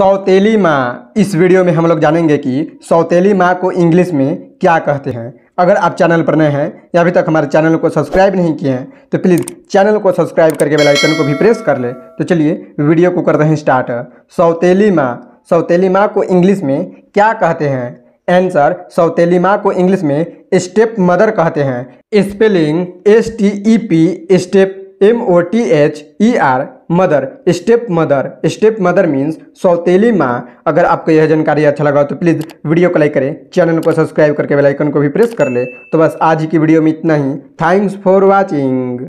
सौतेली माँ, इस वीडियो में हम लोग जानेंगे कि सौतेली माँ को इंग्लिश में क्या कहते हैं। अगर आप चैनल पर नए हैं या अभी तक हमारे चैनल को सब्सक्राइब नहीं किए हैं तो प्लीज़ चैनल को सब्सक्राइब करके बेल आइकन को भी प्रेस कर ले। तो चलिए वीडियो को करते हैं स्टार्ट। सौतेली माँ सौतेली माँ को इंग्लिश में क्या कहते हैं? आंसर, सौतेली माँ को इंग्लिश में स्टेप मदर कहते हैं। Spelling S T E P step M O T H E R mother step mother step mother means सौतेली माँ। अगर आपको यह जानकारी अच्छा लगा तो प्लीज़ वीडियो को लाइक करें चैनल को सब्सक्राइब करके बेल आइकन को भी प्रेस कर ले। तो बस आज की वीडियो में इतना ही। Thanks for watching